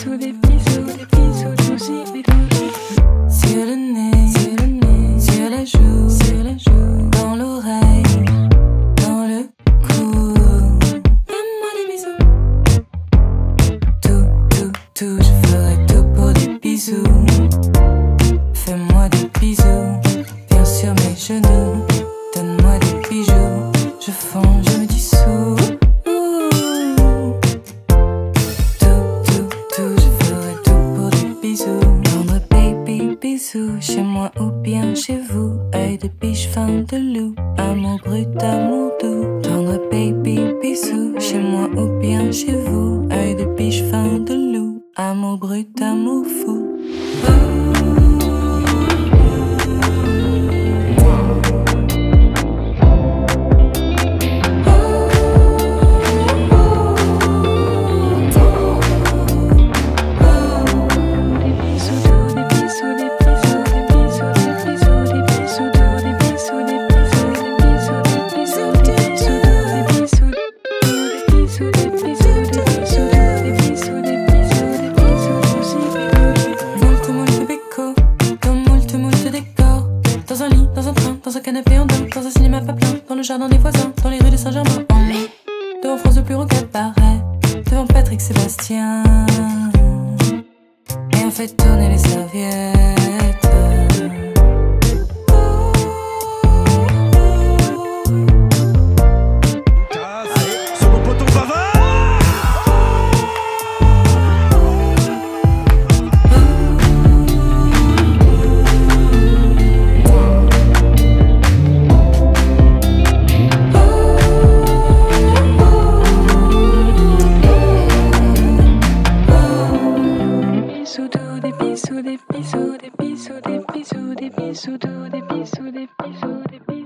sous des tout, je ferai tout pour des bisous. Fais-moi des bisous, bien sur mes genoux. Donne-moi des bijoux, je fonds, je me dissous. Tout, tout, tout, je ferai tout pour des bisous. Rendre baby bisous, chez moi ou bien chez vous. Œil de biche, fin de loup, amour brut, amour doux. Tendre baby bisous, chez moi ou bien chez vous. Œil de biche, fin brut, amour fou. Dans un cinéma pas plein, dans le jardin des voisins, dans les rues de Saint-Germain. Devant France de plus au cabaret, devant Patrick Sébastien. Et on fait tourner les serviettes. Des bisous, des bisous, des bisous des bisous, des bisous, des bisous, des bisous.